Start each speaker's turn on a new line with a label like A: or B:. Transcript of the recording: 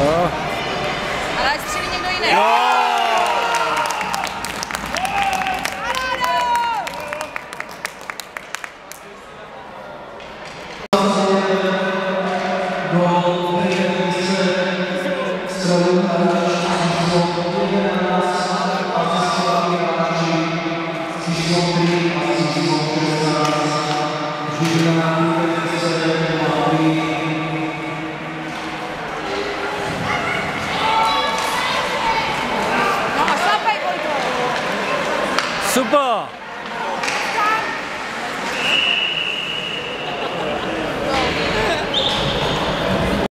A: Jo.
B: Ale ať někdo jiný. Jo.
C: Super!